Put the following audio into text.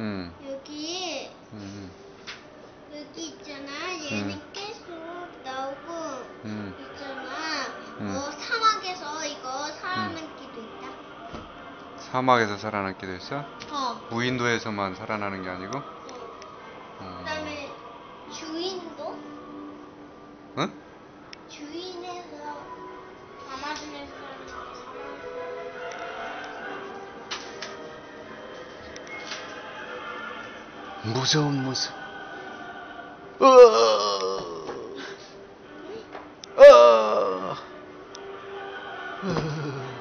음, 여기 음, 여기 있잖아. 얘는 음. 계속 나오고 음. 있잖아. 음. 어 사막에서 이거 살아남기도 있다. 사막에서 살아남기도 했어? 어. 무인도에서만 살아나는 게 아니고? 어. 어. 그다음에 주인도 응? 주인에서 무서운 모습. 으아! 으아! 으아!